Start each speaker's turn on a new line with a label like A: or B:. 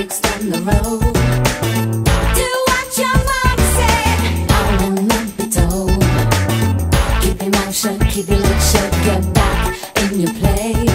A: sticks down the road. Do what your mom said. I will not be told. Keep your mouth shut, keep your lips shut, get back in your place.